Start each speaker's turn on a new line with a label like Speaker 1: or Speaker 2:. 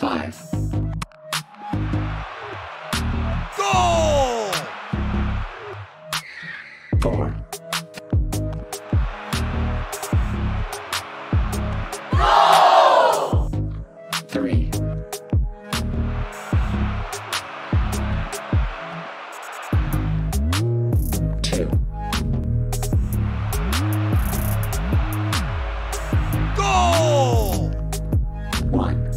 Speaker 1: five. Goal! Four. Goal! Three. Two.
Speaker 2: Goal!
Speaker 1: One.